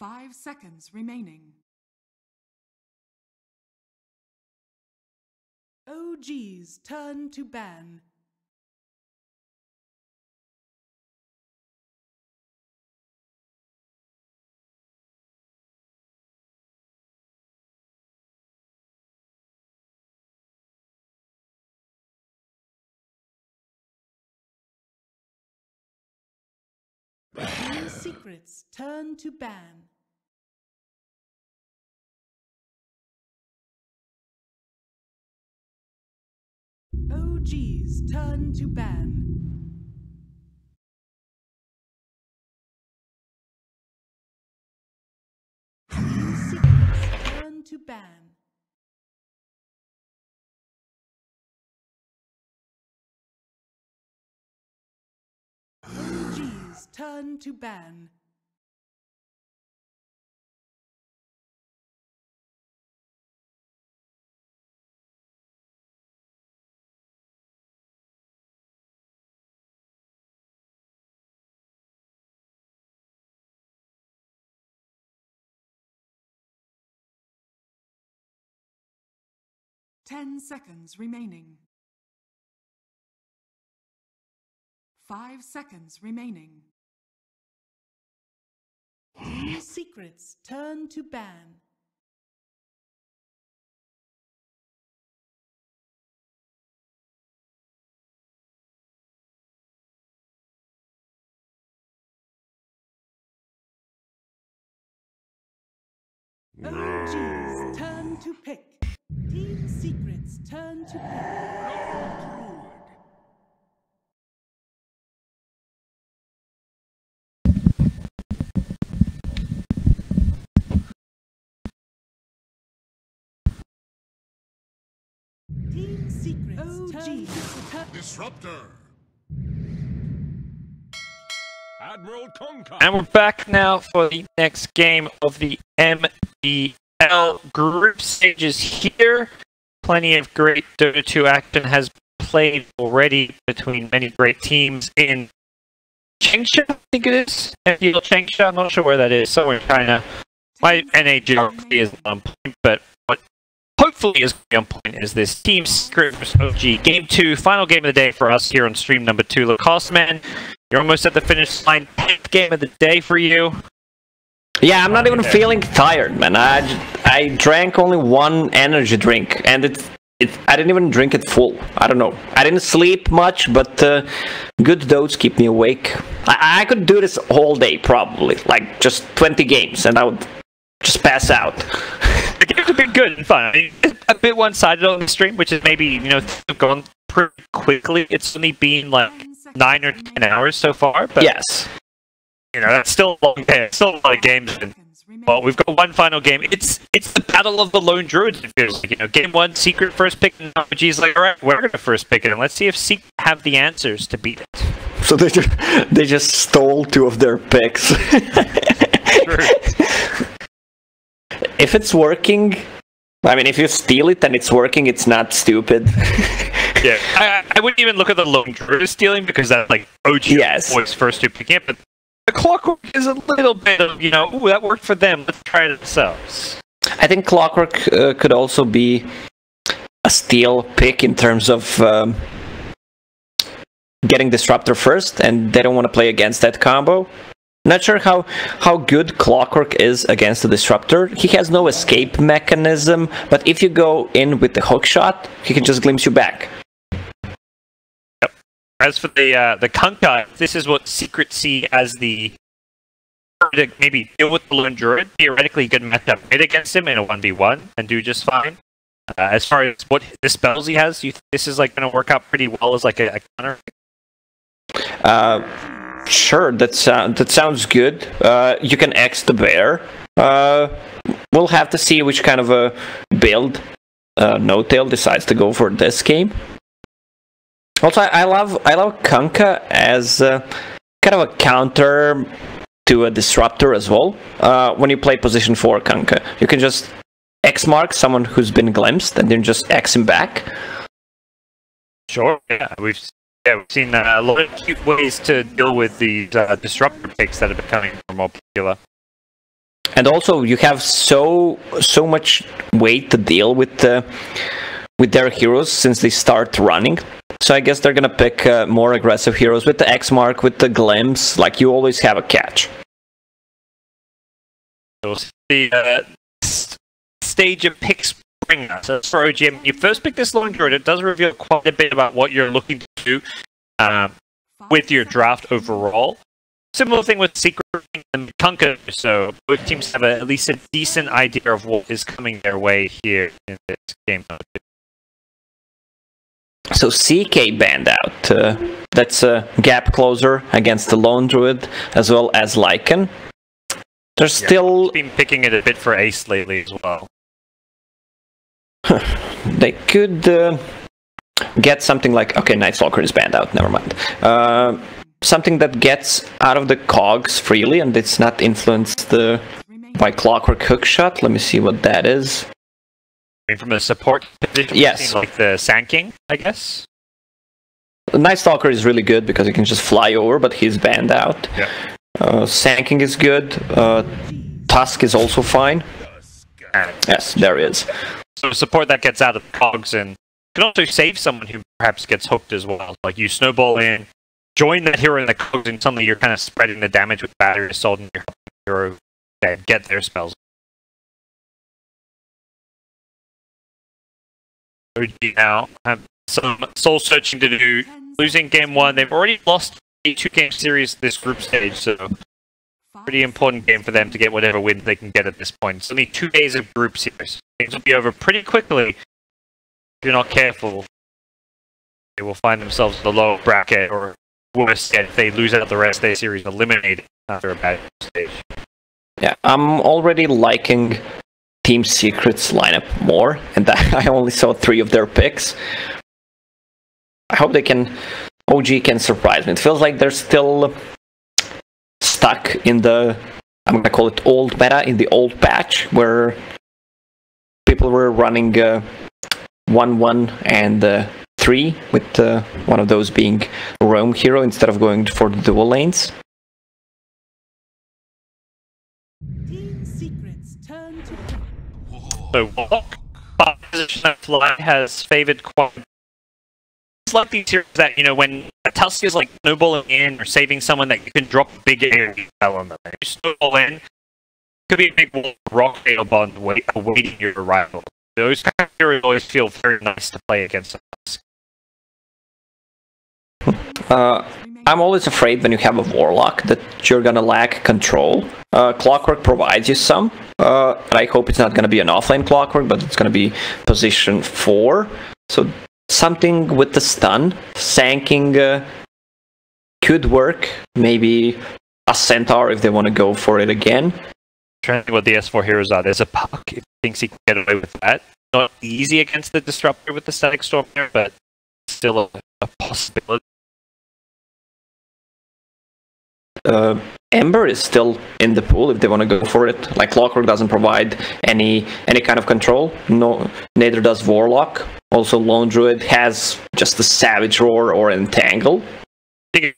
Five seconds remaining. OG's turn to ban. Secrets turn to ban. OG's turn to ban. Secrets turn to ban. OG's turn to ban. Ten seconds remaining. Five seconds remaining. Team Secrets turn to ban. OG's turn to pick. Team Secrets turn to pick. Team Secrets turn to pick. Disruptor. Admiral Kunkka. And we're back now for the next game of the MDL group stages here. Plenty of great Dota 2 action has played already between many great teams in Changsha, I think it is. Changsha, I'm not sure where that is, somewhere in China. My NA geography is on point, but what hopefully is on point is this Team Secret vs. OG Game 2, final game of the day for us here on stream number 2. Lacoste Man, you're almost at the finish line. 10th game of the day for you. Yeah, I'm not even Okay. feeling tired, man. I, I drank only one energy drink, and it's it, I didn't even drink it full. I don't know. I didn't sleep much, but uh, good dose keep me awake. I, I could do this all day, probably, like just 20 games, and I would just pass out. The game's a bit good and fun. I mean, a bit one-sided on the stream, which is maybe you know gone pretty quickly. It's only been like nine or ten hours so far, but yes. You know that's still a long day. Still a lot of games. And, well, we've got one final game. It's it's the battle of the lone druids. It feels like you know, game one, secret first pick, and RPG's like, all right, we're gonna first pick it, and let's see if Secret have the answers to beat it. So they just, they just stole two of their picks. if it's working, I mean, if you steal it and it's working, it's not stupid. Yeah, I, I wouldn't even look at the lone druid stealing because that's like OG Yes. was first to pick it, but the clockwork is a little bit of you know, ooh, that worked for them. Let's try it ourselves. I think Clockwork uh, could also be a steal pick in terms of um, getting Disruptor first, and they don't want to play against that combo. Not sure how how good Clockwork is against the Disruptor. He has no escape mechanism, but if you go in with the hook shot, he can just glimpse you back. As for the uh, the Kunkka, this is what Secret see as the to maybe deal with the lone druid. Theoretically, you could match up mid against him in a one v one and do just fine. Uh, as far as what the spells he has, you th- this is like going to work out pretty well as like a, a counter. Uh, sure, that that sounds good. Uh, you can X the bear. Uh, we'll have to see which kind of a build uh, N0tail decides to go for this game. Also, I, love I love Kunkka as uh, kind of a counter to a disruptor as well. Uh, when you play position four Kunkka, you can just X mark someone who's been glimpsed and then just X him back. Sure. Yeah, we've yeah we've seen uh, a lot of cute ways to deal with these uh, disruptor picks that are becoming more popular. and also you have so so much weight to deal with the with their heroes since they start running. So I guess they're gonna pick uh, more aggressive heroes with the X mark, with the glimpse. Like you always have a catch. The uh, stage of picks bring us. So for OGM, you first pick this long druid. It does reveal quite a bit about what you're looking to do um, with your draft overall. Similar thing with Secret and Kunkka. So both teams have a, at least a decent idea of what is coming their way here in this game. So CK banned out. Uh, that's a gap closer against the lone druid as well as Lycan. There's Yeah. still Been picking it a bit for Ace lately as well. they could uh, get something like okay, Night Stalker is banned out. Never mind. Uh, something that gets out of the cogs freely and it's not influenced uh, by Clockwork Hookshot. Let me see what that is. From a support position, Yes. like the Sand King, I guess. The Night Stalker is really good because he can just fly over, but he's banned out. Yeah. Uh, Sand King is good. Uh, Tusk is also fine. Yes, there he is. so support that gets out of the cogs and can also save someone who perhaps gets hooked as well. Like you snowball in, join that hero in the cogs, and suddenly you're kind of spreading the damage with battery assault, and you're helping the hero get their spells. OG now have some soul searching to do. Losing game one, they've already lost a two game series this group stage, so pretty important game for them to get whatever win they can get at this point. It's only two days of group series. Things will be over pretty quickly. If you're not careful, they will find themselves in the low bracket, or worse yet, if they lose out the rest of their series, eliminated after a bad stage. Yeah, I'm already liking Team Secret's lineup more, and I only saw three of their picks. I hope they can. OG can surprise me. It feels like they're still stuck in the. I'm gonna call it old meta in the old patch where people were running uh, one one and uh, three with uh, one of those being roam hero instead of going for the dual lanes. So walk, but position fly has favored quite. It's like these heroes that you know when a Tusk is like snowballing in or saving someone that you can drop big area on them. You snowball in, could be a big wall, rock nail bond wait, awaiting your arrival. Those kind of heroes always feel very nice to play against. a Tusk. Uh, I'm always afraid when you have a warlock that you're gonna lack control. Uh, clockwork provides you some. Uh, I hope it's not gonna be an offlane clockwork, but it's gonna be position four. So something with the stun, Sand King uh, could work. Maybe a centaur if they want to go for it again. trying to think what the S4 heroes are. There's a puck. If He thinks he can get away with that. Not easy against the disruptor with the static storm here, but still a, a possibility. Uh, Ember is still in the pool if they want to go for it. Like Clockwork doesn't provide any any kind of control. No, neither does Warlock. Also, Lone Druid has just a Savage Roar or Entangle. I think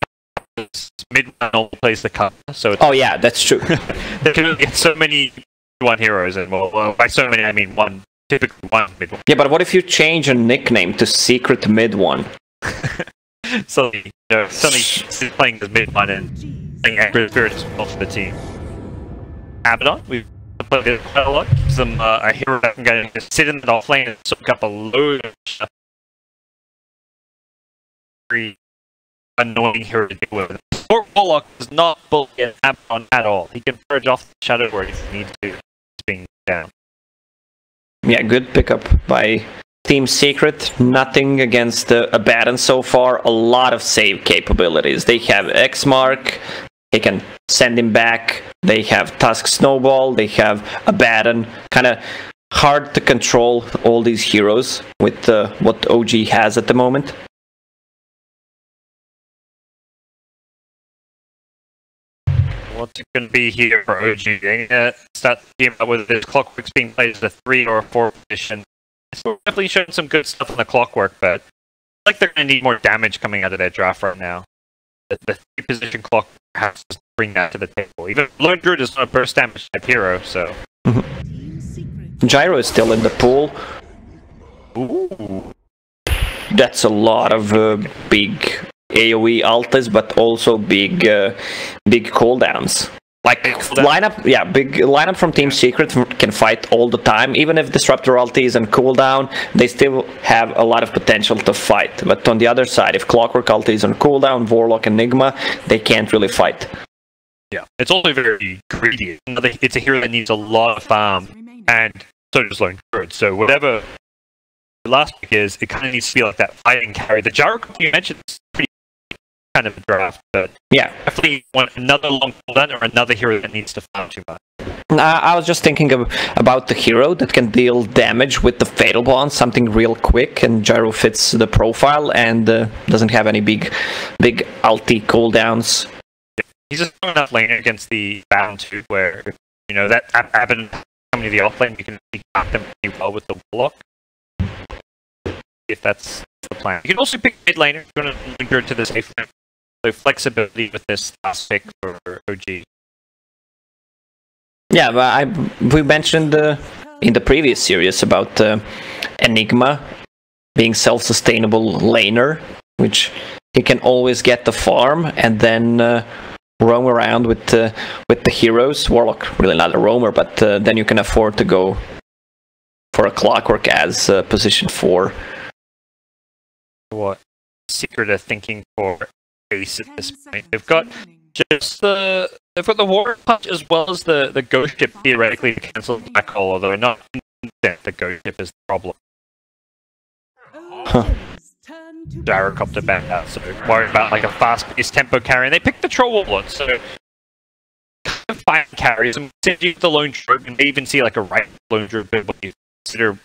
it's mid one all plays the cover, so it's, Oh yeah, that's true. there can only get so many one heroes, and well, by so many I mean one, typically one mid one. yeah, but what if you change a nickname to Secret Mid One? So you know, suddenly playing the mid one and Angry Spirits well for the team. Abaddon, we've played it quite a lot. Gives them uh, a hero that can go and sit in the off lane and soak up a load of stuff. Very annoying hero to deal with. Fort Warlock does not bully an Abaddon at all. He can purge off the Shadow Word if he needs to. It's being down. Yeah, good pickup by Team Secret. Nothing against uh, Abaddon so far. A lot of save capabilities. They have X They can send him back. They have Tusk Snowball. They have Abaddon. Kind of hard to control all these heroes with uh, what OG has at the moment. Going to be here for OG? To start the game out with this Clockwork's being played as a 3 or a 4 position. It's definitely showing some good stuff on the Clockwork, but I like they're going to need more damage coming out of their draft right now. The, 3 position Clock has to bring that to the table. Even Lone Druid is not a burst damage type hero, so. Gyro is still in the pool. Ooh. That's a lot of uh, big AoE altas, but also big, uh, big cooldowns. Like lineup, yeah, big lineup from Team Secret can fight all the time. Even if Disruptor ulti is on cooldown, they still have a lot of potential to fight. But on the other side, if Clockwork ulti is on cooldown, Warlock Enigma, they can't really fight. Yeah. It's also very greedy. It's a hero that needs a lot of farm, and so does Lone Druid. So whatever the last pick is, it kind of needs to be like that fighting carry. The Gyro you mentioned kind of a draft, but Yeah, definitely want another long cooldown or another hero that needs to farm too much. I was just thinking of, about the hero that can deal damage with the Fatal Bond, something real quick, and Gyro fits the profile and uh, doesn't have any big, big ulti cooldowns. He's a strong enough laner against the Baron too, where you know that Abaddon coming to the offlane, you can back them pretty well with the block. If that's the plan. You can also pick mid laner if you want to linger to the safe lane. So flexibility with this last pick for OG. Yeah, but I we mentioned uh, in the previous series about uh, Enigma being self-sustainable laner, which he can always get the farm and then uh, roam around with uh, with the heroes. Warlock really not a roamer, but uh, then you can afford to go for a clockwork as uh, position four. What secret are thinking for Ace at this point? They've got just the they've got the war punch as well as the the ghost ship theoretically to cancel the black hole, although not convinced the ghost ship is the problem. OG's turn to Gyrocopter back out, so worried about like a fast paced tempo carry, and they picked the troll warlord, so kind of fine carries and send you the lone druid, and they even see like a right lone druid when you consider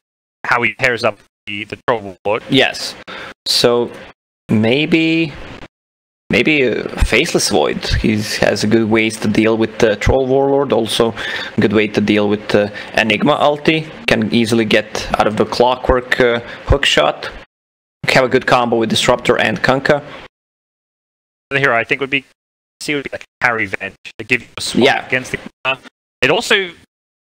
how he pairs up the, the troll warlord. Yes. So maybe maybe faceless void. He has a good ways to deal with the troll warlord. Also, good way to deal with enigma ulti. Can easily get out of the clockwork uh, hook shot. Have a good combo with disruptor and Kunkka. The hero I think would be see would be like carry venge to give you a swap Yeah. against the It also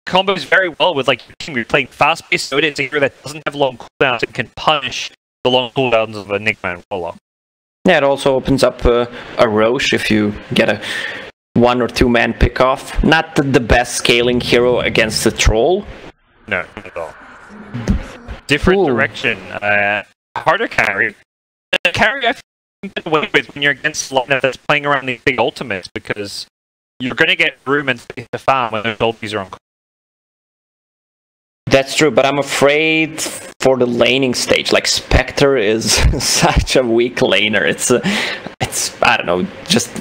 combos very well with like you're playing fast paced, so it is a hero that doesn't have long cooldowns and can punish the long cooldowns of Enigma and Warlock. Yeah, it also opens up uh, a Rosh if you get a one or two man pick off. Not the, the best scaling hero against the troll. No, not at all. Different Ooh. direction. Uh, harder carry. Uh, carry I think get away with when you're against lineup that's playing around these big ultimates because you're going to get room and space to farm when those ultis are on. That's true, but I'm afraid for the laning stage, like Spectre is such a weak laner. It's, uh, it's I don't know, just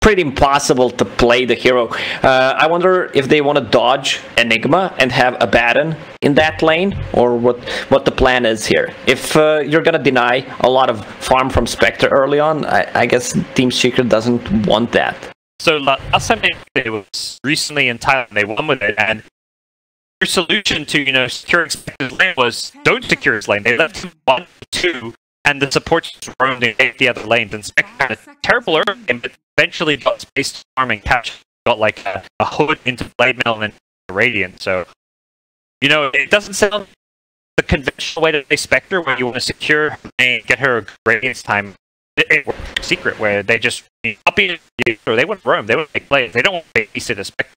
pretty impossible to play the hero. Uh, I wonder if they want to dodge Enigma and have Abaddon in that lane, or what what the plan is here. If uh, you're gonna deny a lot of farm from Spectre early on, I, I guess Team Secret doesn't want that. So la- last time they was recently in Thailand. They won with it, and their solution to you know securing Spectre's lane was don't secure his lane. They left one, two, and the supports just roamed and ate the other lanes. And Spectre had a terrible early game, but eventually got space to farm and catch. Got like a, a hood into Blade Mail and Radiant. So you know it doesn't sound the conventional way to play Spectre, where you want to secure lane, get her a Radiance time. It, it secret where they just copy you, or they wouldn't roam, they wouldn't make plays. They don't want to it as Spectre.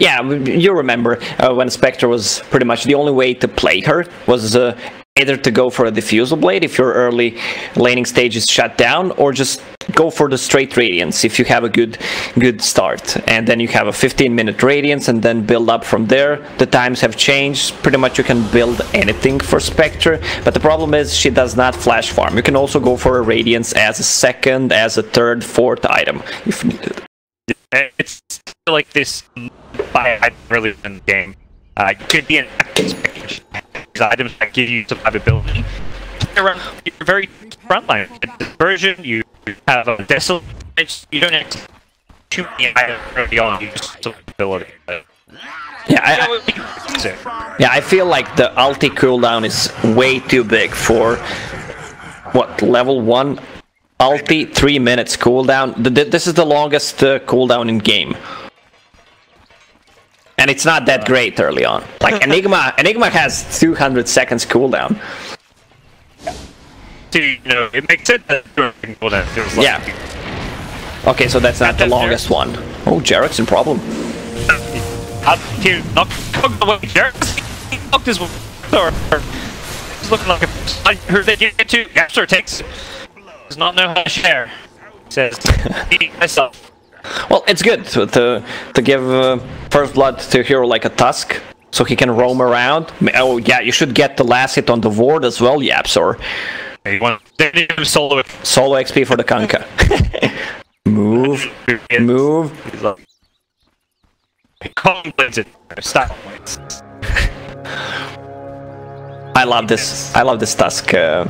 Yeah, you remember uh, when Spectre was pretty much the only way to play her was uh, either to go for a diffusal blade if your early laning stage is shut down, or just go for the straight radiance if you have a good good start, and then you have a 15 minute radiance, and then build up from there. The times have changed. Pretty much you can build anything for Spectre, but the problem is she does not flash farm. You can also go for a radiance as a second, as a third, fourth item if needed. It's like this item really in the game. Uh, it could be an active items that give you survivability. They're around your very frontline. Version, you have a desolate. You don't have too many items early on. You just survivability. Yeah, I, yeah, I- well, we can fix it. Yeah, I feel like the ulti cooldown is way too big for what level one ulti, three minutes cooldown. Th- th- This is the longest uh, cooldown in game. And it's not that great early on. Like Enigma, Enigma has 200 seconds cooldown. You know, it makes sense that during cooldown, like, Yeah. Okay, so that's not the longest one. Oh, JerAx in problem. Out here, knock, knock away, Jared. He knocked his He's looking like a. I heard that you get to. Gapster takes. Does not know how to share. Says, eating myself. Well, it's good to to, to give uh, first blood to a hero like a Tusk, so he can roam around. Oh yeah, you should get the last hit on the ward as well, YapzOr. He they solo. Solo XP for the Kunkka. move, move. He's like, Contemplates. Stop. I love this. I love this Tusk uh,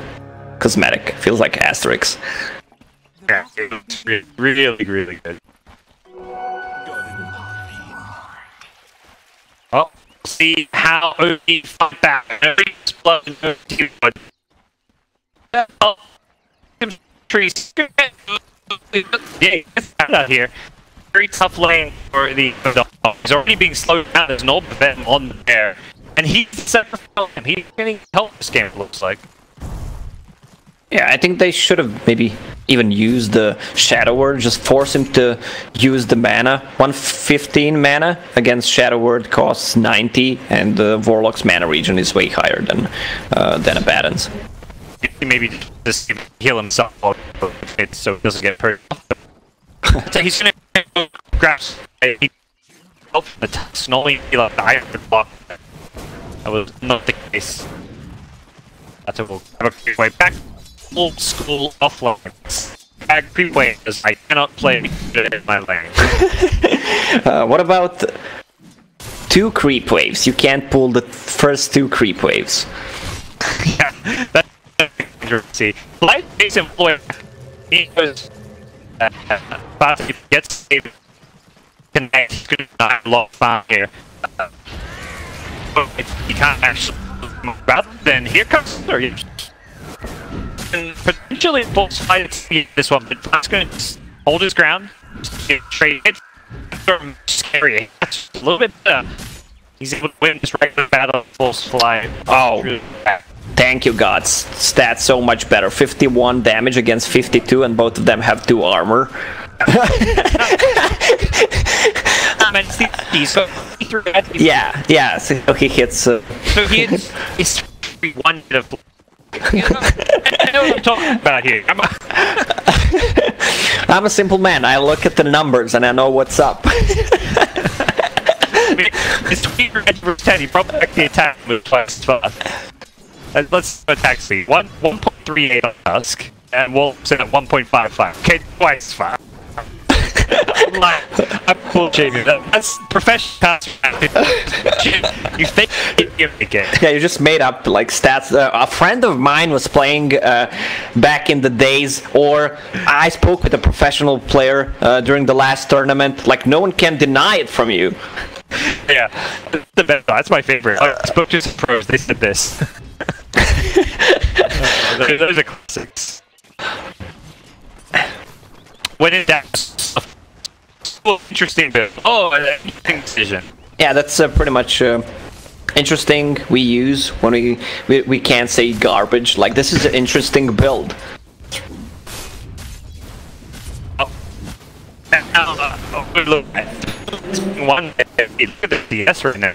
cosmetic. Feels like Asterix. Yeah, it's re- really, really good. Oh, see how OD fucked that. Every explode OD would. Oh, trees. Yeah, get out here. Very tough lane for the dog. He's already being slowed down. There's an old event on there. And he's set for him. He's getting help this game, it looks like. Yeah, I think they should have maybe even used the Shadow Word, just force him to use the mana. 115 mana against Shadow Word costs 90, and the Warlock's mana region is way higher than uh, than Abaddon's. maybe just heal himself so he doesn't get hurt. so he's gonna go grab he help the only heal up the iron block. That was not the case. That's a we'll have a way back. Old school offline. Back pre-play because I cannot play in my lane. Uh, what about two creep waves? You can't pull the first two creep waves. yeah, that's see. Light makes him floor. He goes. Uh, gets saved. Connect. He's gonna not have a lot here. Uh, but if he can't actually move rather than here comes or and potentially both sides this one, but Fast's gonna hold his ground, trade of scary. That's a little bit better. He's able to win this regular battle full fly. Oh. Really. Thank you, gods. Stats so much better. 51 damage against 52, and both of them have two armor. Um, and see, he's so he threw that. Yeah, yeah. So he hits. Uh, So he his one bit of. You I know what I'm talking about here. I'm, I'm a simple man. I look at the numbers and I know what's up. I mean, tweet red for 10, he brought back the attack move twice as fast. Uh, Let's attack. One, 1.38 on Tusk, and Wolf's in at 1.55. Okay, twice as fast. I'm like, I'm cool, Jamie. That's professional. You think you it. yeah, you just made up like stats. Uh, a friend of mine was playing uh, back in the days, or I spoke with a professional player uh, during the last tournament. Like no one can deny it from you. Yeah, the best. That's my favorite. I spoke to some pros. They said this. Those, those are classics. When in doubt, well, interesting build. Oh, uh, interesting decision. Yeah, that's uh, pretty much uh, interesting. We use when we, we we can't say garbage. Like this is an interesting build. Oh, now, uh, oh, one. uh, Look at the right now.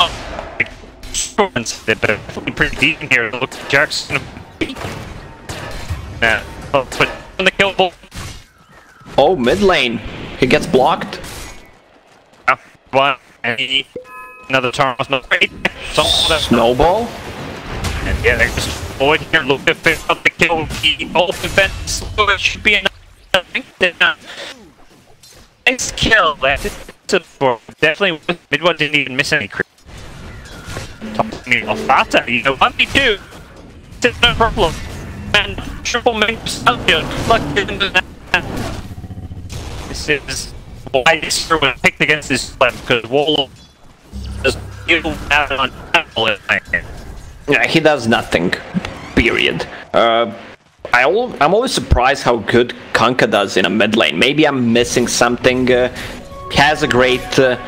Oh, like, performance, but definitely pretty deep in here. Looks like Jackson. Now, oh, but on the kill ball. Oh, mid lane. He gets blocked. One, another turn was not great. Snowball. and yeah, they're just forward here. Look if they got the kill. The old event, so it should be enough. I think that uh, nice kill. That it's a four. Definitely, mid one didn't even miss any. Top me off faster. You know, one v two. It's no problem. And triple makes out here. Luck in the This is why this was picked against this because out on. Yeah, he does nothing. Period. Uh, I I'm always surprised how good Kunkka does in a mid lane. Maybe I'm missing something. Uh, has a great uh,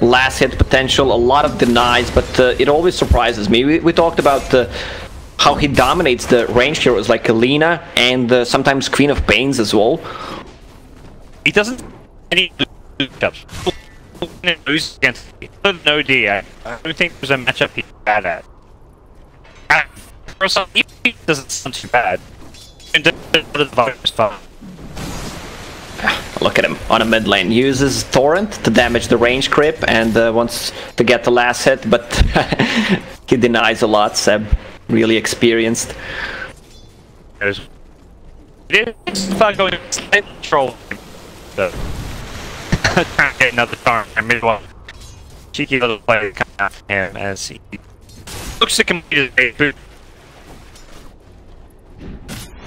last hit potential, a lot of denies, but uh, it always surprises me. We, we talked about uh, how he dominates the range heroes like Alina and uh, sometimes Queen of Pains as well. He doesn't any matchups. Lose against no D. I don't think there's a matchup he's bad at. For some, he doesn't sound too bad. And the the vibe is fun. Look at him on a mid lane. Uses Torrent to damage the range creep and uh, wants to get the last hit, but he denies a lot. Ceb, really experienced. There's it is fun going to control. So trying to get another charm and mid one. Cheeky little play coming after him as he looks to complete his boot.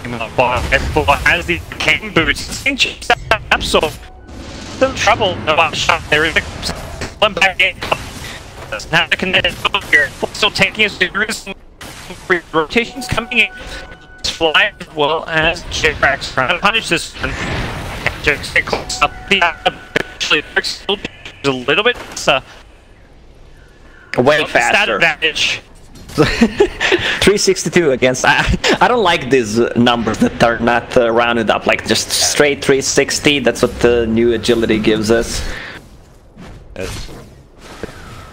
As the king boots, Absol. Some trouble. One shot. There is one back in. Doesn't have to here. Still taking his serious rotations coming in. Fly as well as JerAx trying to punish this one. Just stay close up. The actually still a little bit. Uh, Way stat faster. advantage. 362 against. I, I don't like these uh, numbers that are not uh, rounded up, like just straight 360. That's what the new agility gives us.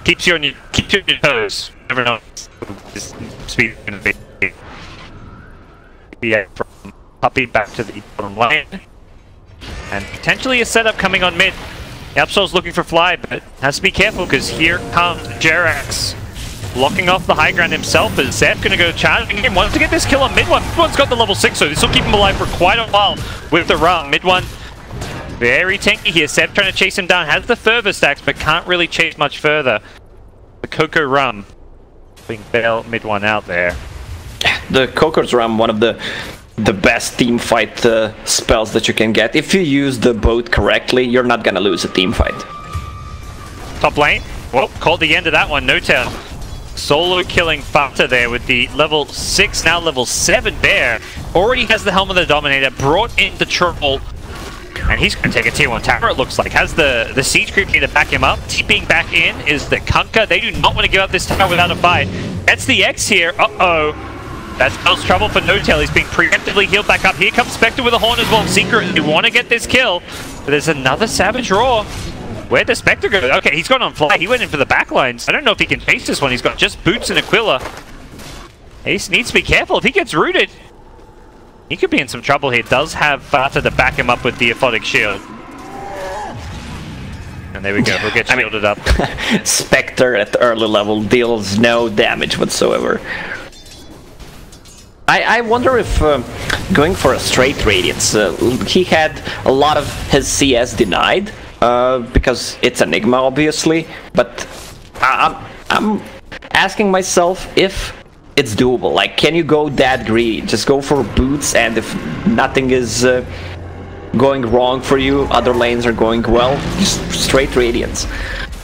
keeps you on your keeps you on your toes. Never know this speed is gonna be. Yeah, from Puppey back to the bottom lane. And potentially a setup coming on mid. Absol's looking for fly, but has to be careful because here comes Jerax. Blocking off the high ground himself as Ceb gonna go charging him. Wants to get this kill on mid one. Mid one's got the level 6, so this will keep him alive for quite a while with the run. Mid one very tanky here. Ceb trying to chase him down. Has the further stacks, but can't really chase much further. The Coco Rum. Being bail mid one out there. The Kunkka's Rum, one of the the best team fight uh, spells that you can get. If you use the boat correctly, you're not gonna lose a team fight. Top lane. Well, called the end of that one. N0tail. Solo killing Fata there with the level 6, now level 7 bear. Already has the Helm of the Dominator, brought in the Troll. And he's going to take a tier 1 tower, it looks like. Has the, the Siege Creep here to back him up. Tipping back in is the Kunkka. They do not want to give up this tower without a fight. Gets the X here. Uh-oh. That spells trouble for N0tail. He's being preemptively healed back up. Here comes Spectre with a Horn as well. Secret, they want to get this kill. But there's another Savage Roar. Where'd the Spectre go? Okay, he's gone on fly. He went in for the backlines. I don't know if he can face this one. He's got just Boots and Aquila. He needs to be careful. If he gets rooted, he could be in some trouble here. Does have Fata to back him up with the Aphotic Shield. And there we go. We'll get I mean- up. Spectre at the early level deals no damage whatsoever. I, I wonder if uh, going for a straight radiance, uh, he had a lot of his CS denied uh, because it's Enigma, obviously. But I, I'm I'm asking myself if it's doable. Like, can you go that greedy? Just go for boots, and if nothing is uh, going wrong for you, other lanes are going well, just straight radiance.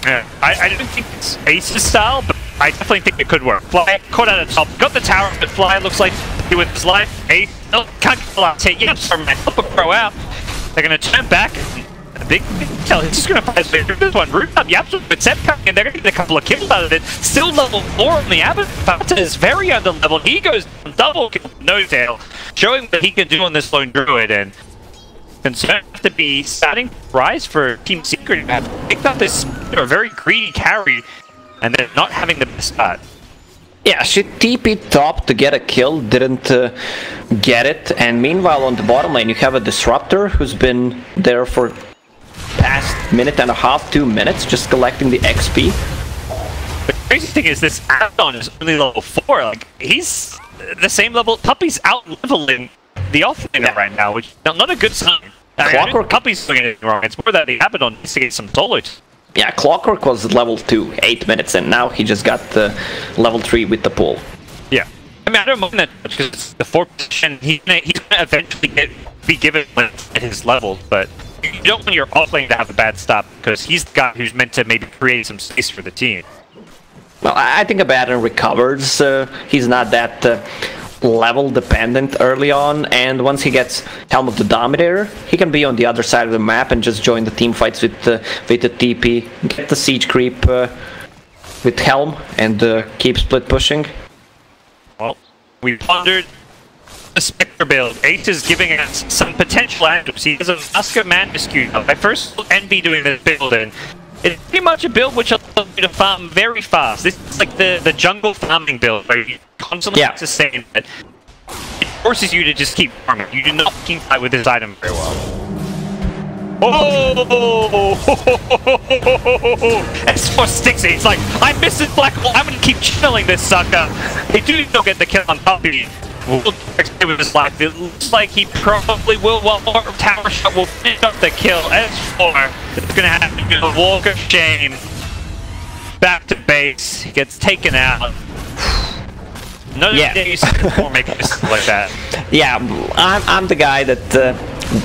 Yeah, I, I don't think it's Ace's style, but I definitely think it could work. Fly caught out of top, got the tower, but Fly looks like he with his life. Ace oh, can't. Take sorry man, help a pro out. They're gonna turn back. Big, tell he's just gonna play this one. Root up Yaps with Ceb coming in, they're gonna get a couple of kills out of it. Still level 4 on the. Fata is very under level. He goes double kill, N0tail, showing what he can do on this lone druid and concern have to be starting rise for Team Secret have picked up this they're a very greedy carry and they're not having the best start. Yeah, she TP top to get a kill, didn't uh, get it, and meanwhile on the bottom lane you have a Disruptor who's been there for past minute and a half, two minutes, just collecting the XP. The crazy thing is this add-on is only level 4, like he's the same level, Puppey's out leveling the offlaner Yeah. right now, which is not a good sign. I mean, Clockwork- Puppey's doing anything wrong, it's more that the Abaddon needs to get some solos. Yeah, Clockwork was level 2, 8 minutes, and now he just got uh, level 3 with the pull. Yeah. I mean, I don't mind that much because it's the fourth position. He's gonna, he's gonna eventually get be given when it's at his level, but you don't want your offlane to have a bad stop because he's the guy who's meant to maybe create some space for the team. Well, I I think Abaddon recovers. Uh, he's not that uh, level dependent early on, and once he gets Helm of the Dominator, he can be on the other side of the map and just join the team fights with uh, with the TP, get the siege creep uh, with Helm, and uh, keep split pushing. Well, we pondered the Spectre build. Ace is giving us some potential antidotes. He has a Man Mandiscute. I first envy doing this build, and it's pretty much a build which allows you to farm very fast. This is like the, the jungle farming build, where you constantly Yeah. sustain it. It forces you to just keep farming. You do not keep fight with this item very well. Oh! As for Stixie, it's like, I miss this black hole, I'm gonna keep channeling this sucker. They do still get the kill on Puppey. With his life. It looks like he probably will. One more tower shot will finish up the kill. S4 it's gonna have to be a walk of shame. Back to base. He gets taken out. None Yeah. days before making this like that. Yeah, I'm, I'm the guy that uh,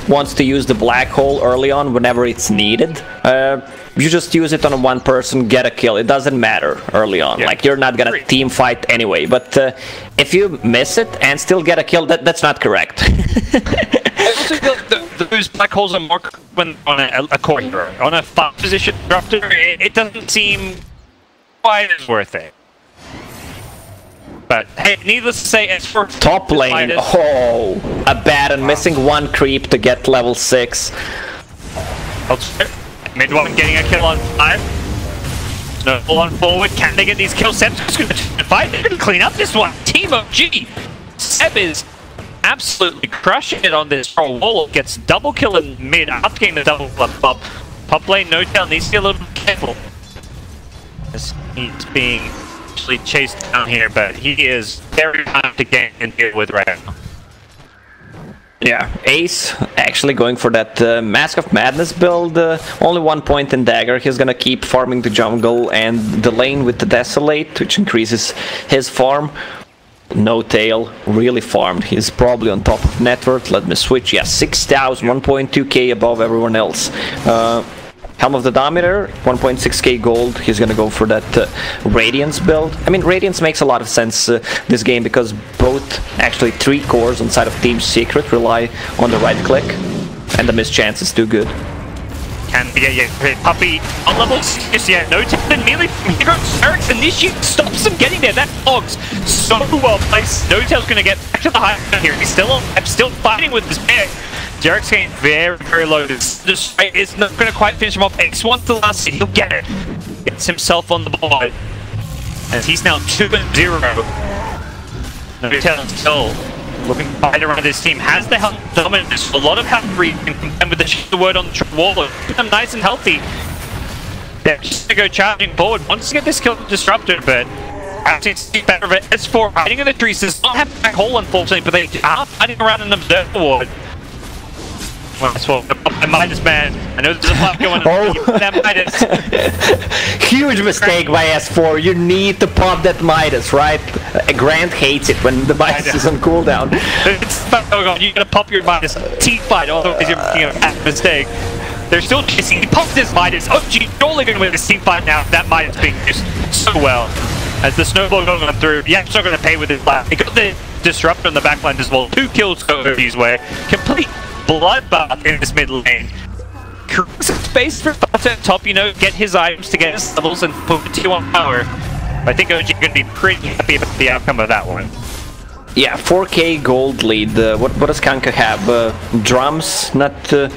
wants to use the black hole early on whenever it's needed. Uh, you just use it on one person, get a kill. It doesn't matter early on. Yeah. Like you're not gonna team fight anyway. But uh, if you miss it and still get a kill, that that's not correct. I also feel the, the, those black holes are more when on a, a. On a far position disruptor, it, it doesn't seem quite as worth it. But hey, needless to say, as for Top lane, oh, a Baron missing one creep to get level six. Mid one getting a kill on five. No full on forward. Can they get these kills? Ceb's gonna fight. They're gonna clean up this one. Team of G. Ceb is absolutely crushing it on this Oh, Wall gets double kill in mid after getting the double up up. Top lane, N0tail needs to be a little bit careful. He's being actually chased down here, but he is very hard to get and deal with right now. Yeah, Ace actually going for that uh, Mask of Madness build. Uh, only one point in Dagger. He's gonna keep farming the jungle and the lane with the Desolate, which increases his farm. N0tail, really farmed. He's probably on top of net worth. Let me switch. Yeah, 6,000, 1.2k above everyone else. Uh, Helm of the Dominator, 1.6k gold. He's gonna go for that uh, Radiance build. I mean, Radiance makes a lot of sense uh, this game because both, actually three cores on side of Team Secret rely on the right click, and the mischance is too good. Can yeah, yeah, Puppey on level 6, yeah, no and melee from Hero Eric's initiate stops him getting there. That fog's so well placed. N0tail's gonna get back to the high here. He's still I'm still fighting with this bear. JerAx getting very, very low. This, is not gonna quite finish him off. X wants the last hit, he'll get it. Gets himself on the board. And he's now 2 and 0. No still looking to fight around this team. Has the health dominance. A lot of health read and with the word on the wall. Keep them nice and healthy. They're just gonna go charging forward. Wants to get this kill disrupted, but actually see better of it. S4 hiding in the trees does not have a hole unfortunately, but they are hiding around an observer ward. Well, that's what the Midas man. I know there's a flap going on. Oh. That Midas. Huge mistake by S4. You need to pop that Midas, right? Uh, Grant hates it when the Midas is on cooldown. It's oh god, you gotta pop your Midas teeth fight, otherwise you're making a bad mistake. They're still chasing. He popped his Midas. Oh gee, only gonna win this team fight now. That Midas being used so well. As the snowball goes on through, yeah, still gonna pay with his lap. He got the disruptor on the backline as well. Two kills go his way. Complete bloodbath in this mid lane. Creates space for at top, you know, get his items to get his levels and put it to on power. I think OG gonna be pretty happy about the outcome of that one. Yeah, 4k gold lead. Uh, what, what does Kunkka have? Uh, drums, not uh,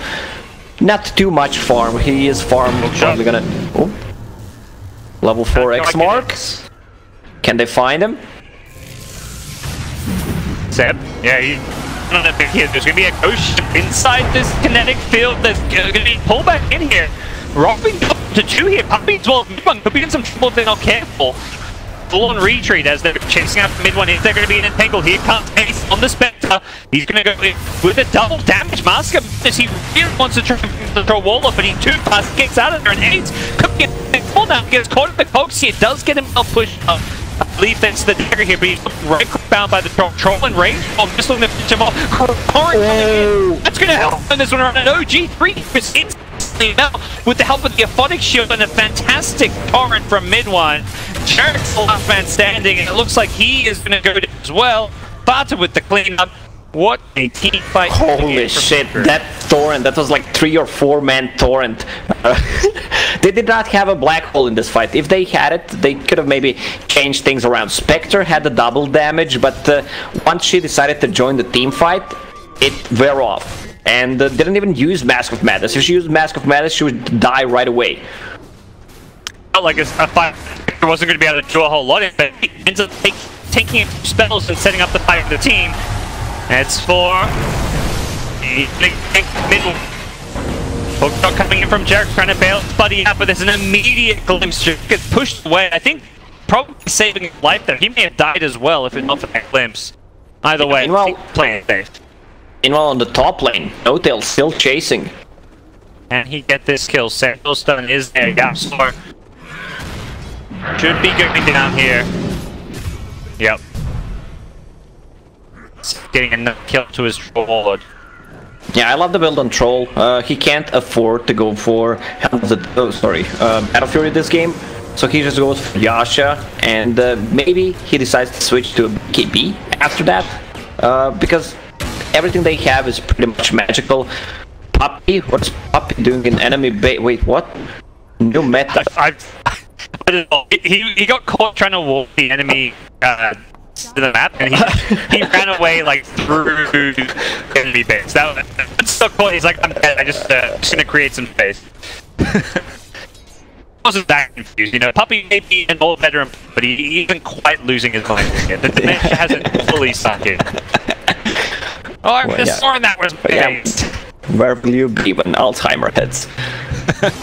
not too much farm. He is farm. Probably gonna. Oh. Level 4 I X feel like it marks. Can they find him? Ceb? Yeah, he. There's gonna be a ghost ship inside this kinetic field. There's gonna be pulled back in here. Robin up to two here. Puppey's well, Midone could be in some trouble if they're not careful. Full on retreat as they're chasing after mid one. Is there gonna be an entangle? Here comes Ace on the Spectre. He's gonna go with a double damage mask as he really wants to try and control wall off, but he two fast gets out of there and Ace could get full now. Gets caught in the pokes here. Does get himself pushed up. I believe that's the dagger here, but he's right bound by the troll. Troll and range. Oh, just looking to finish him off. Torrent coming in. That's going to help in this one around. An OG3 is instantly now with the help of the Aphotic Shield and a fantastic Torrent from mid one. JerAx the last man standing, and it looks like he is going to go as well. Barter with the cleanup. What a team fight. Holy shit, that torrent, that was like three or four man torrent. Uh, they did not have a black hole in this fight. If they had it, they could have maybe changed things around. Spectre had the double damage, but uh, once she decided to join the team fight, it wear off. And uh, didn't even use Mask of Madness. If she used Mask of Madness, she would die right away. felt like a, fight Spectre wasn't going to be able to do a whole lot, but ends up taking spells and setting up the fight of the team. It's for the big, big middle. Hook shot coming in from JerAx trying to bail buddy out, but there's an immediate glimpse. JerAx gets pushed away. I think probably saving his life there. He may have died as well if it not for that glimpse. Either way, Meanwhile- playing safe. Meanwhile, on the top lane, N0tail still chasing. And he get this kill. Sandalstone is there. YapzOr should be going down here. Yep. Getting another kill to his forward. Yeah, I love the build on Troll. Uh, he can't afford to go for Helms of- oh, sorry, uh, Battle Fury this game, so he just goes for Yasha, and uh, maybe he decides to switch to KB after that, uh, because everything they have is pretty much magical. Puppey, what's Puppey doing in enemy bait? Wait, what? New meta. I, I don't know. He, he got caught trying to walk the enemy uh, to the map, and he, he ran away like through enemy base. That was that's so cool. He's like, I'm dead. I just uh, just gonna create some space. wasn't that confused, you know. Puppey may be an old veteran, but he, he isn't quite losing his mind yet. The dementia hasn't fully sunk in. Oh, I Well, just yeah. sworn that was Yeah. Where will you be when Alzheimer hits?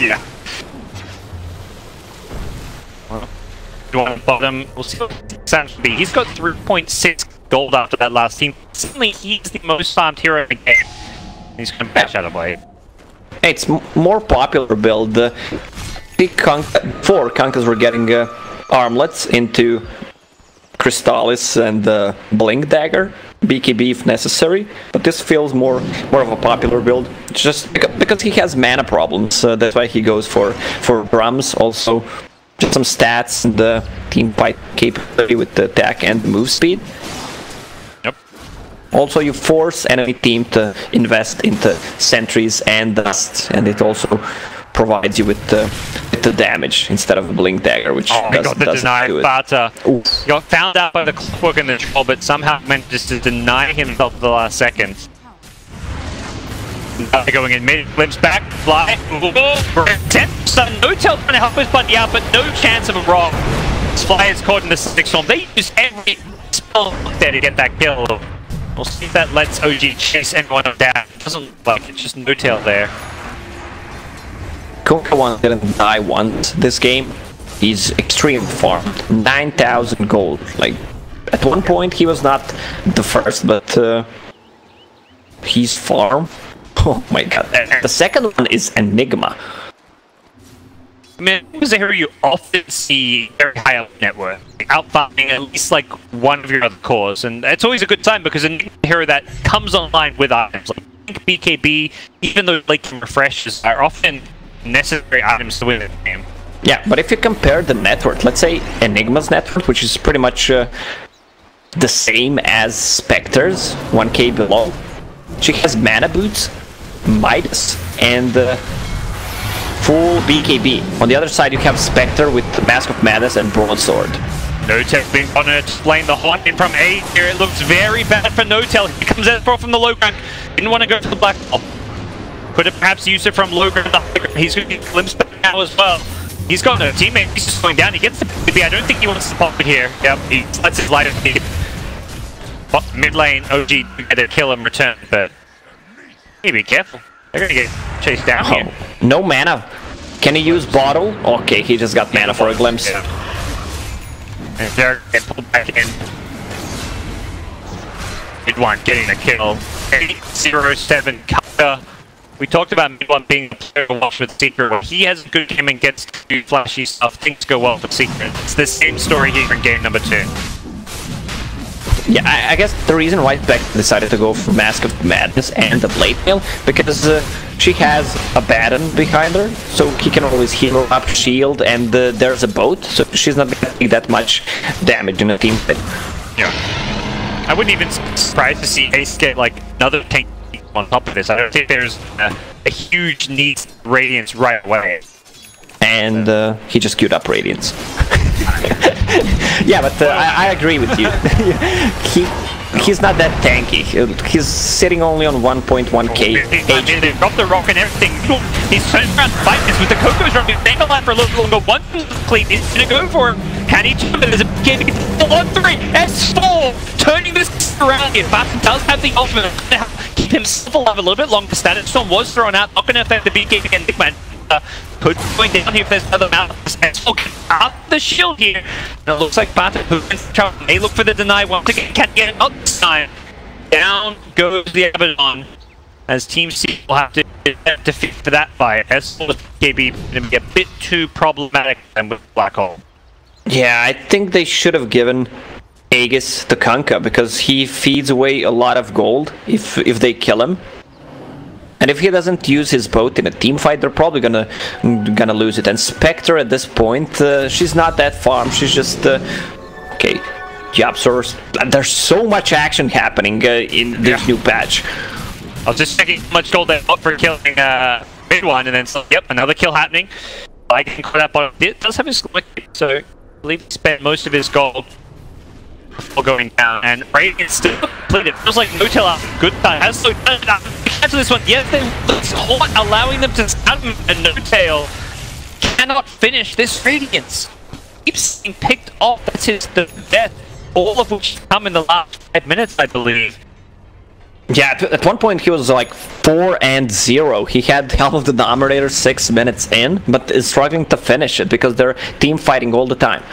Yeah. You bottom? We'll see what Sam be. He's got 3.6 gold after that last team. Suddenly, he's the most farmed hero in the game. He's going to bash out of. Hey, it's m- more popular build. Uh, Kunk- four Kunkkas were getting uh, armlets into Crystalys and uh, Blink Dagger, BKB if necessary, but this feels more more of a popular build. Just because he has mana problems, uh, that's why he goes for for drums. Also, some stats and the team fight capability with the attack and move speed. Yep. Also, you force enemy team to invest into sentries and dust, and it also provides you with the with the damage instead of a blink dagger, which Oh, does, got the doesn't deny, do it. but uh, got found out by the clockwork and the troll, but somehow manages to deny himself the last second. Going in mid, glimpse back, fly, stun, N0tail trying to help his buddy out, but no chance of a rock. Fly is caught in the six storm. They use every spell there to get that kill. We'll see if that lets OG chase everyone down. Doesn't look like it's just N0tail there. Coca one didn't die once this game. He's extreme nine thousand gold. Like at one point he was not the first, but uh, he's farm. Oh my god! The second one is Enigma. I mean, who's a hero you often see very high up network, outfarming at least like one of your other cores, and it's always a good time because a hero that comes online with items like BKB, even though like refreshes are often necessary items to win the game. Yeah, but if you compare the network, let's say Enigma's network, which is pretty much uh, the same as Spectre's, 1k below, she has mana boots, Midas, and uh, full BKB. On the other side, you have Spectre with the Mask of Madness and Broadsword. N0tail being on it, playing the haunt in from A here. It looks very bad for N0tail. He comes out from the low ground. Didn't want to go to the black hole. Could have perhaps used it from low ground to high ground. He's going to get glimpsed back now as well. He's got a teammate. He's just going down. He gets the BB. I don't think he wants to pop it here. Yep, he lets his light of mid lane, OG to get a kill and return, but hey, be careful. They're to get chased down here. Oh, no mana. Can he use Bottle? Okay, he just got mana for a glimpse. Yeah. And they're pulled back in. MidOne getting a kill. 807 counter. We talked about MidOne being a player to watch with Secret. He has a good game and gets to do flashy stuff. Things go well for Secret. It's the same story here in game number two. Yeah, I, I guess the reason why Beck decided to go for Mask of Madness and the Blade Mail, because uh, she has a Baton behind her, so he can always heal up shield, and uh, there's a boat, so she's not gonna take that much damage in a team fight. Yeah. I wouldn't even surprised to see Ace get like another tank on top of this. I don't think there's a, a huge need Radiance right away. And uh, he just queued up Radiance. yeah, but uh, I, I agree with you. he he's not that tanky. He's sitting only on 1.1k I mean, they've dropped the rock and everything. He's turning around to fight this with the Coco's running. Alive for a little longer. One clean is gonna go for him. Can he jump? There's a big on three. S4 turning this around here. Barton does have the ultimate. Now, keep himself alive a little bit longer. Static Storm was thrown out. Not gonna affect the big game again. Big put going down here if there's another mount. S4 can up the shield here. And it looks like Barton who may look for the deny once again. Can't get it. Not this time. Down goes the Abaddon as Team C will have to defeat for that fight. S with KB going be a bit too problematic than with Black Hole. Yeah, I think they should have given Aegis to Kunkka because he feeds away a lot of gold if if they kill him. And if he doesn't use his boat in a team fight, they're probably gonna gonna lose it. And Spectre at this point, uh, she's not that farm. She's just uh, okay. Job source. There's so much action happening uh, in this Yeah. new patch. I was just checking how much gold they got for killing uh, MidOne, and then so, yep, another kill happening. I can call that bottom. It does have his so I believe he spent most of his gold before going down. And Radiant still played it. Feels like Motel out good time. Has slowed down. Catch this one. Yes, they allowing them to stun and N0tail cannot finish this Radiance. Keeps being picked off. That's his the death. All of which come in the last five minutes, I believe. Yeah, at- one point he was like 4 and 0. He had half of the Dominator 6 minutes in, but is struggling to finish it because they're team fighting all the time.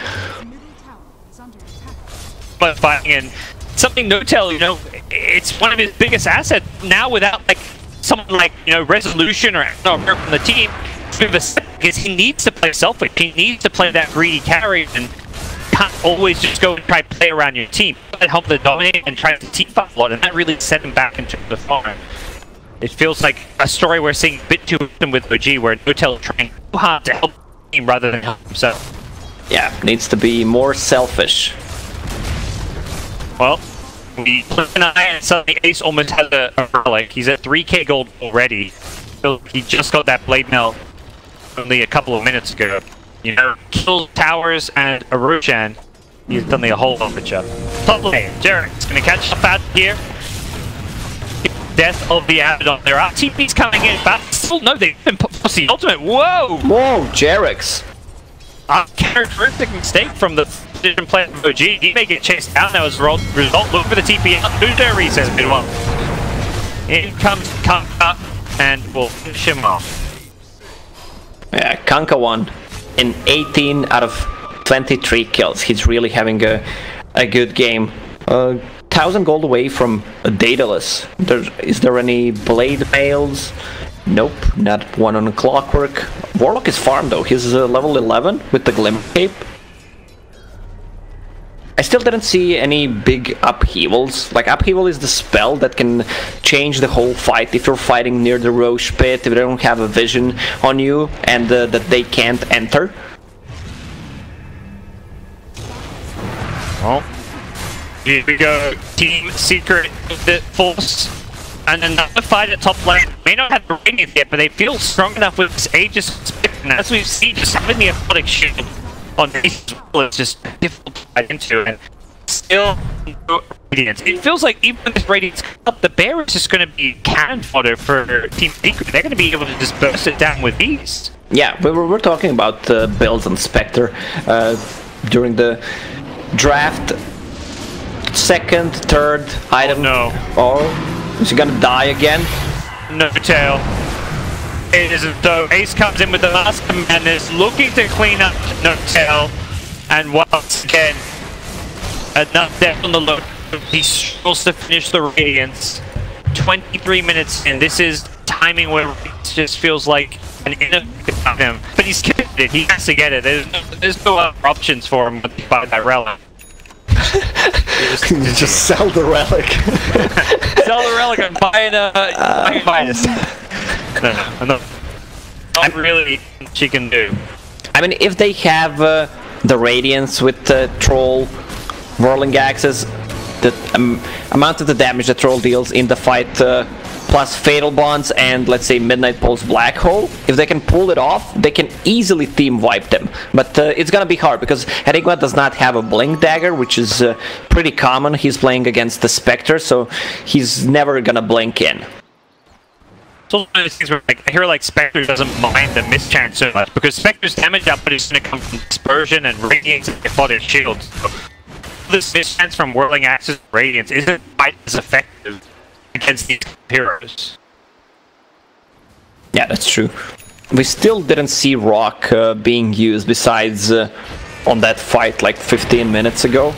but fighting and something N0tail, you know, it's one of his biggest assets now without like someone like you know Resolution or no, from the team. Because he needs to play selfish. He needs to play that greedy carry and can't always just go and try to play around your team. But help the dominate and try to team fight a lot, and that really set him back into the farm. It feels like a story we're seeing a bit too often with OG, where N0tail trying too hard to help the team rather than help himself. Yeah, needs to be more selfish. Well, we put an eye suddenly Ace almost has a, a relic. He's at 3k gold already. So he just got that blade mail only a couple of minutes ago. You know, kill towers and a Roshan. He's done the whole of the job. Top lane, JerAx's gonna catch up out here. Death of the Abaddon. There are TPs coming in, but still no, they didn't put the ultimate. Whoa! Whoa, JerAx! uncharacteristic mistake from the player of OG. He may get chased down now as a result. Look for the TP out. Who's there? Recess MidOne. In comes Kunkka and we'll finish him off. Yeah, Kunkka won in 18 out of 23 kills. He's really having a, a good game. Uh, 1000 gold away from a Daedalus. There, is there any blade mails? Nope, not one on Clockwork. Warlock is farmed though. He's uh, level 11 with the Glimmer Cape. I still didn't see any big upheavals. Like, upheaval is the spell that can change the whole fight. If you're fighting near the Rosh pit, if they don't have a vision on you, and uh, that they can't enter. Well, here we go. Team Secret the Force. And another fight at top lane. May not have the radiance yet, but they feel strong enough with this Aegis as we've seen, just having the Aphotic Shield on Ace as well is just difficult to fight into. And still no radiance. It feels like even when this radiance up, the bear is just going to be cannon fodder for Team Secret. They're going to be able to just burst it down with ease. Yeah, we were, we're talking about uh, builds on Spectre uh, during the draft. Second, third item. no. Oh, is he gonna die again? N0tail. It is as though Ace comes in with the last command is looking to clean up No tail. And once again, enough death on the load. He struggles to finish the Radiance. 23 minutes and This is timing where it just feels like an ineffective of him. But he's committed. He has to get it. There's no, there's no other options for him but to buy that relic. You just sell the relic. Sell the relic and buy it, uh, buy it minus. no, no, no. Not really she can do. I mean, if they have uh, the Radiance with the Troll, Whirling Axes, the um, amount of the damage the Troll deals in the fight, uh, plus Fatal Bonds and let's say Midnight Pulse Black Hole, if they can pull it off, they can easily team wipe them. But uh, it's gonna be hard because Enigma does not have a Blink Dagger, which is uh, pretty common. He's playing against the Spectre, so he's never gonna blink in. It's also one of those things where like, I hear like Spectre doesn't mind the mischance so much because Spectre's damage output is going to come from dispersion and radiance and body shields. So this mischance from whirling axes and radiance isn't quite as effective against these heroes. Yeah, that's true. We still didn't see Rock uh, being used besides uh, on that fight like 15 minutes ago.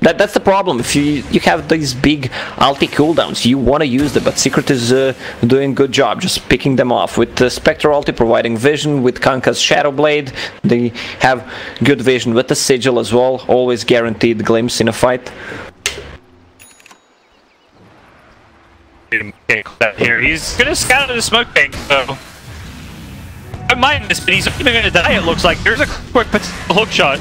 That, that's the problem. If you you have these big ulti cooldowns, you want to use them, but Secret is uh, doing good job just picking them off. With the Spectre ulti providing vision, with Kunkka's Shadow Blade, they have good vision. With the Sigil as well, always guaranteed glimpse in a fight. Here. He's gonna scout the smoke bank, so. I mind this, but he's even gonna die, it looks like. There's a quick hook shot.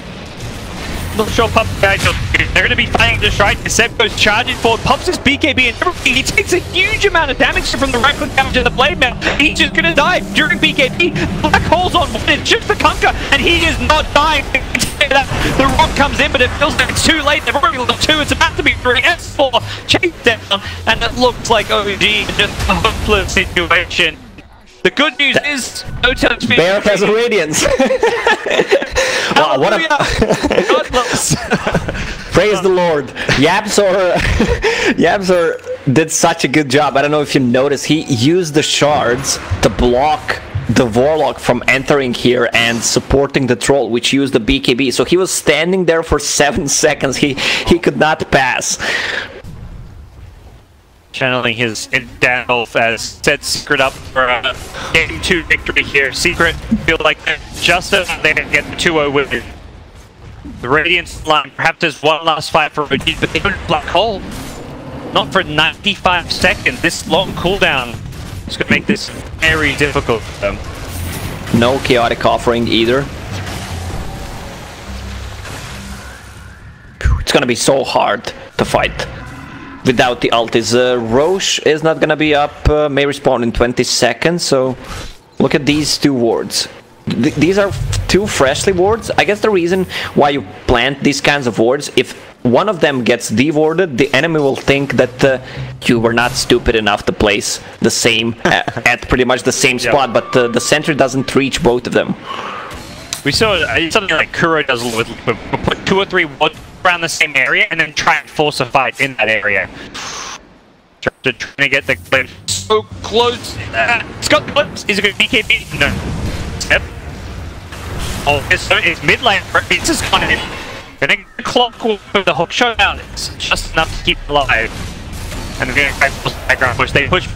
Look, show guys. They're gonna be fighting just right. Ceb goes charging forward, pumps his BKB and everything. He takes a huge amount of damage from the right click damage and the blade mail. He's just gonna die during BKB. Black holes on one, it shoots the Kunkka, and he is not dying. The rock comes in, but it feels like it's too late. They've already got two. It's about to be three. S4 chase down, and it looks like OG just a hopeless situation. The good news is, no touch. Bear has a radiance. wow, what a God. praise the Lord. YapzOr, YapzOr did such a good job. I don't know if you noticed, he used the shards to block the Warlock from entering here and supporting the troll, which used the BKB. So he was standing there for seven seconds. He he could not pass. channeling his Danolf as set Secret up for uh, a game two victory here. Secret feel like they're just there to get the 2-0 win. The Radiance line perhaps there's one last fight for OG, but they don't black hole. Not for 95 seconds. This long cooldown is going to make this very difficult for them. No chaotic offering either. It's gonna be so hard to fight without the ultis. Uh, Rosh is not gonna be up, uh, may respawn in 20 seconds, so look at these two wards. Th these are two freshly wards. I guess the reason why you plant these kinds of wards, if one of them gets dewarded, the enemy will think that uh, you were not stupid enough to place the same at, at pretty much the same spot, but uh, the sentry doesn't reach both of them. We saw uh, something like Kuro does with, with, put two or three wards around the same area and then try and force a fight in that area. To, trying to get the clip so close. Uh, it's got clips. Is it going to BKB? No. Yep. Oh, it's, it's mid lane. It's just gone in. Gonna get the clock with the hook showdown. It's just enough to keep alive. And they're try to the background push. They push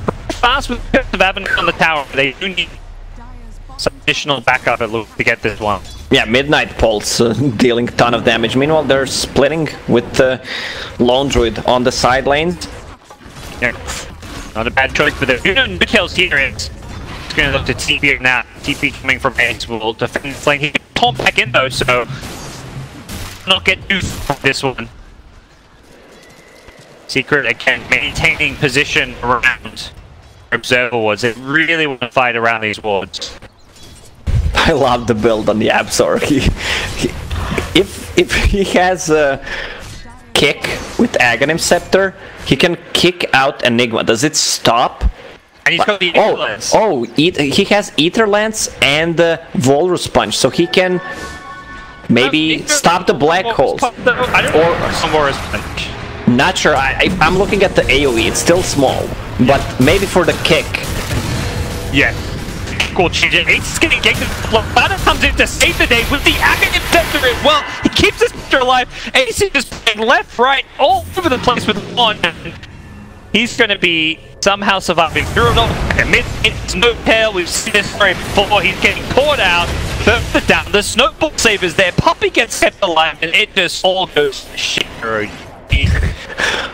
fast with Pip of Avenue on the tower. They do need some additional backup at least to get this one. Yeah, Midnight Pulse uh, dealing a ton of damage. Meanwhile, they're splitting with uh, Lone Druid on the side lanes. Yeah. Not a bad choice, but the you know, Mikhail's here is. It's gonna look to TP now. TP coming from Ace will defend the flank. He can pump back in though, so not get too this one. Secret again maintaining position around observer wards. They really want to fight around these wards. I love the build on the Absol. He, he, if if he has a kick with Aghanim Scepter, he can kick out Enigma. Does it stop? And he's got the Oh, oh, it, he has Aether Lens and uh, Walrus Punch, so he can maybe stop the black holes. Or- know. Some more is punch. Not sure. I, I, I'm looking at the AOE. It's still small, but maybe for the kick. Yeah. Cool change. Ace is getting ganked. Lopata comes in to save the day with the Aghanim Scepter as well. He keeps his alive. Ace is just playing left, right, all over the place with one. He's going to be somehow surviving through it all. And mid, it's no tail. We've seen this story before. He's getting caught out. Further down, the snowball save is there. Puppey gets kept alive, and it just all goes to shit.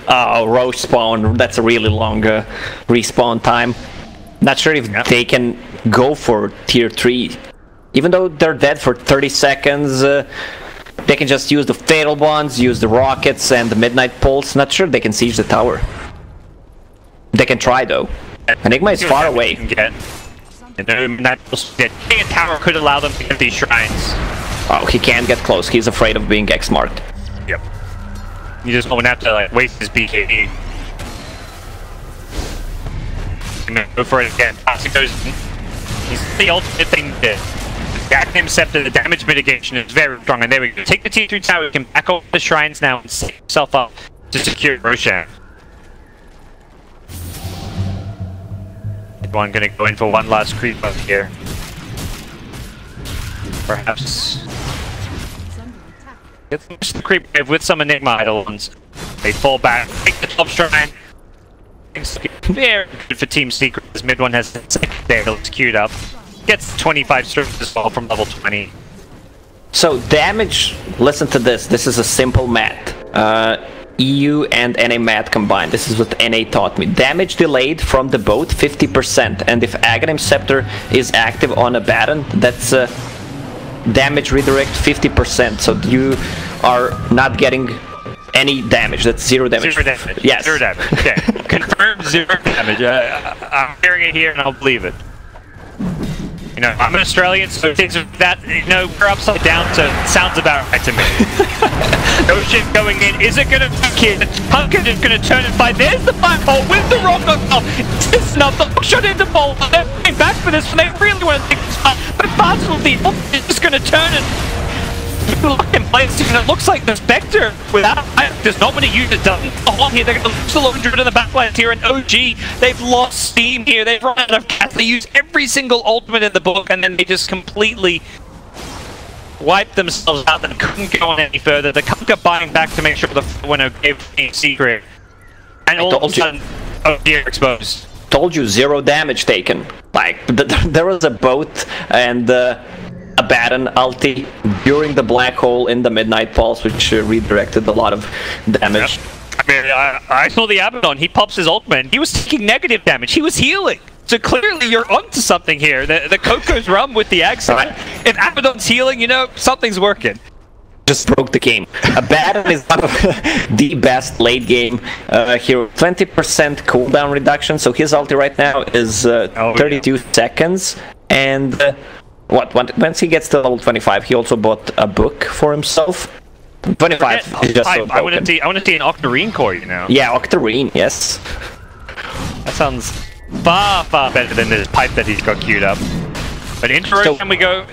Oh, Rosh spawn. That's a really long uh, respawn time. Not sure if they can go for tier 3. Even though they're dead for 30 seconds, uh, they can just use the fatal bonds, use the rockets and the midnight pulse. Not sure they can siege the tower. They can try though. Enigma is far away. You get. And then that get tower could allow them to get these shrines. Oh, he can't get close. He's afraid of being X-marked. Yep. You just won't have to like waste his BKB. Go for it again. Toxic goes. He's the ultimate thing to. The Aghanim Scepter, the damage mitigation is very strong, and there we go. Take the T3 tower, you can back off the shrines now and set yourself up to secure Roshan. One gonna go in for one last creep up here. Perhaps Get the creep wave with some Enigma Eidolons. They fall back, take the top shrine. Very good for Team Secret. This MidOne has the second there queued up. Gets 25 strips as well from level 20. So damage, listen to this. This is a simple math. Uh, EU and NA math combined. This is what NA taught me. Damage delayed from the boat 50%. And if Aghanim Scepter is active on Abaddon, that's uh, damage redirect 50%. So you are not getting any damage. That's zero damage. Zero damage. Yes. Zero damage. Okay. Confirmed zero damage. I'm hearing it here and I'll believe it. You know, I'm an Australian, so things are that, you know, we're upside down, so it sounds about right to me. no shit going in. Is it gonna kid? Pumpkin is gonna turn and fight. There's the hole with the rock on top. It's not the shot in the ball. They're back for this, and they really want to take this fight. But Bartel, the is just gonna turn and lock in place, and it looks like the Spectre without there's not many units done on here. They're to lose the Lone Druid in the backline here, and OG, they've lost steam here. They've run out of gas. They use every single ultimate in the book, and then they just completely wiped themselves out and couldn't go on any further. The Kunkka buying back to make sure the winner gave a secret. And I all of a sudden, OG are exposed. told you zero damage taken. Like th- th- there was a boat and uh, Abaddon ulti during the black hole in the midnight pulse, which uh, redirected a lot of damage. I mean, I, I saw the Abaddon. He pops his ultimate. He was taking negative damage. He was healing. So clearly you're onto something here. The, the Coco's rum with the accent. Right. If Abaddon's healing, you know, something's working. Just broke the game. Abaddon is one of the best late game uh, hero. 20% cooldown reduction, so his ulti right now is uh, Oh, yeah. 32 seconds. And uh, what? when- Once he gets to level 25, he also bought a book for himself. 25 is just I, so I want to see. I want to see an Octarine core, you know. Yeah, Octarine, yes. That sounds far, far better than this pipe that he's got queued up. But into So- Roshan we go.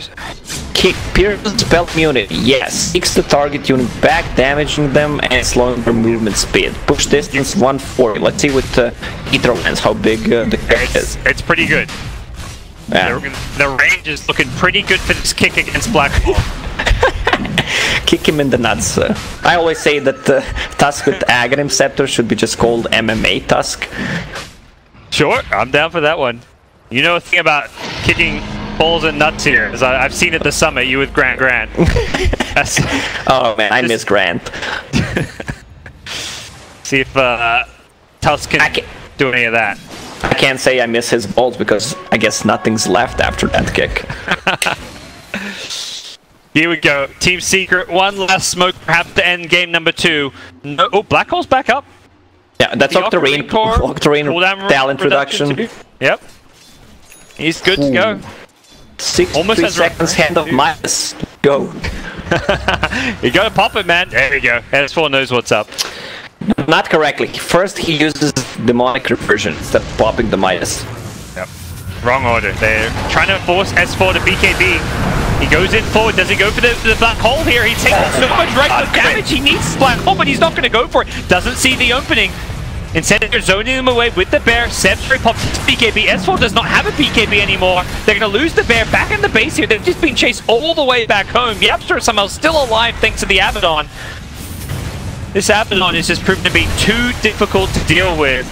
Kick Pierce spell immunity, yes. Seeks the target unit back, damaging them and slowing their movement speed. Push distance 140. Let's see with uh, Aether Lens how big uh, the It's, is. it's pretty good. Yeah. The, the range is looking pretty good for this kick against Black. Kick him in the nuts. uh. I always say that uh, Tusk with Aghanim Scepter should be just called MMA Tusk. Sure, I'm down for that one. You know a thing about kicking balls and nuts here, I, I've seen at the summit, you with Grant Grant. Oh man, I Just- miss Grant. see if uh, Tusk can I ca- do any of that. I can't say I miss his balls because I guess nothing's left after that kick. Here we go. Team Secret, one last smoke perhaps to end game number two. No, oh, Black Hole's back up. Yeah, that's The Octarine, core, Octarine talent reduction. too. Yep. He's good to go. 63 Almost has seconds hand of Midas. Go. You gotta pop it, man. There we go. S4 knows what's up. Not correctly. First he uses demonic reversion instead of popping the Midas. Yep. Wrong order. They're trying to force S4 to BKB. He goes in forward. Does he go for the, the black hole here? He takes so oh much regular God, damage. He needs black hole, but he's not going to go for it. Doesn't see the opening. Instead, they're zoning him away with the bear. Sebstray pops BKB. S4 does not have a BKB anymore. They're going to lose the bear back in the base here. They've just been chased all the way back home. YapzOr is somehow still alive thanks to the Abaddon. This Abaddon is just proven to be too difficult to deal with.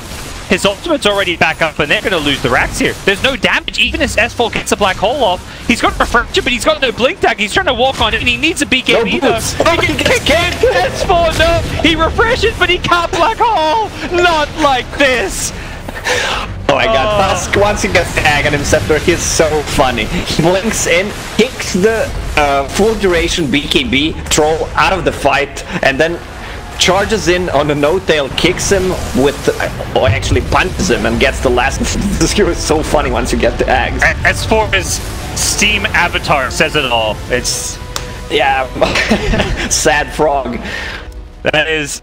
His ultimate's already back up, and they're going to lose the racks here. There's no damage, even as S4 gets the black hole off. He's got refraction, but he's got no blink tag. He's trying to walk on it, and he needs a BKB No though. boots. He can kick it. S4, no. He refreshes, but he can't black hole. Not like this. Oh my god, Oh. Tusk, once he gets the Aghanim Scepter, he's so funny. He blinks in, kicks the uh, full duration BKB troll out of the fight, and then charges in on a N0tail, kicks him with, or actually punches him and gets the last. this hero is so funny once you get the. A- As far as Steam Avatar says it all, it's Yeah, sad frog. that is